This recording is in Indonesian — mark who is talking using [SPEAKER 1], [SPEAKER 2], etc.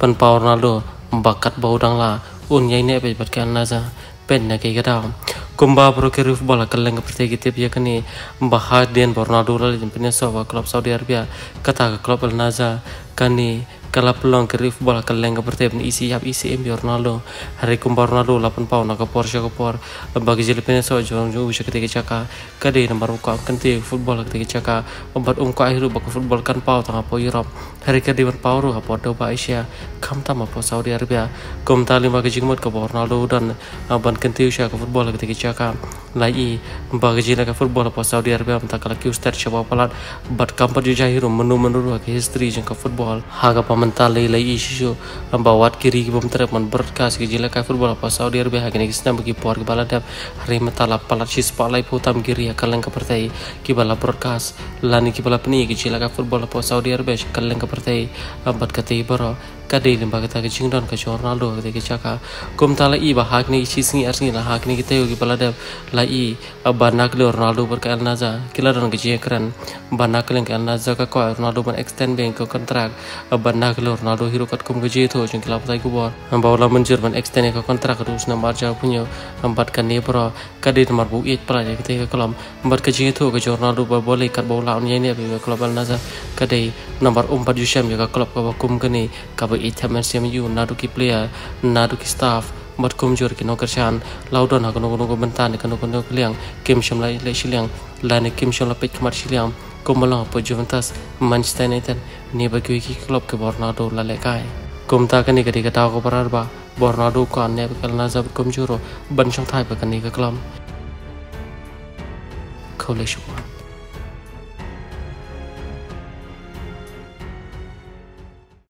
[SPEAKER 1] pan pa Ronaldo bakat bau dang la un yai ne pe bat kan naza pen na ke gada kumba pro ke ruf bola kaleng ke pertegi tip ya kani bahad den Ronaldo la jin penya so wa klub Saudi Arabia kata klub al naza kani kala pelong ke rif bola ke pertegi ni isi yap isi em Ronaldo. Hari kumba Ronaldo lapan pau na ke Porsche ke por bagi jil penya so jong jong usha ketika caka kade nomor ko kanti football ketika caka obat um ko ahiru bak football kan pau tanga po Europe. Hari kade ber pau ru hapo do ba Asia. Kam tama po Saudi Arabia. Kum tali ma ke jingmot ke Ronaldo dan ban kanti usha ke football ketika caka lai bagi jila ke football po Saudi Arabia mta kala ki ustar chaba palat bat kampa ju jahiru menu menu ke history jeng ke football. Haga pamantal lai isu bawat kiri ki bom terap man broadcast ki jila football po Saudi Arabia hagini kisna bagi ki bala dap. Hari matala sis palai putam kiri ya kalen ke pertai ki broadcast lani ki bala peni ki football po Saudi Arabia kalen ke pertai bat kate baro kadai limba kata ke jingdon ke Ronaldo kata ke caka kum tala i ba hak ni isi singi arsingi la hak ni kita yogi bala dap la i banak le Ronaldo ber ke Naza kila don ke jing keren banak le ke Naza ka ko Ronaldo ban extend bank ke kontrak banak le Ronaldo hero kat kum ke jing tho jing kila patai kubor bawa menjur ban extend ke kontrak terus na marja punya empat kan ni bro kadai nomor bu it pala ya kita ke kolam empat ke jing tho ke Ronaldo ba boleh kat bawa lawan ni be klub Al Naza kadai nomor empat jusham ya ke klub ke kum ke ni ka ithamen sem yu nadu ki player nadu ki staff mat kum jor ki noker chan laudon ha kono kono bentan kono kono kliang kim sham lai shiliang lane kim sham la kmar shiliang kumala po Juventus Manchester United ni bagi ki klub ke Bernardo la lekai kum ta kani kadi kata ko parar ba Bernardo ko ne kal na zab kum juro ban shong thai pa kani ka klam. Khole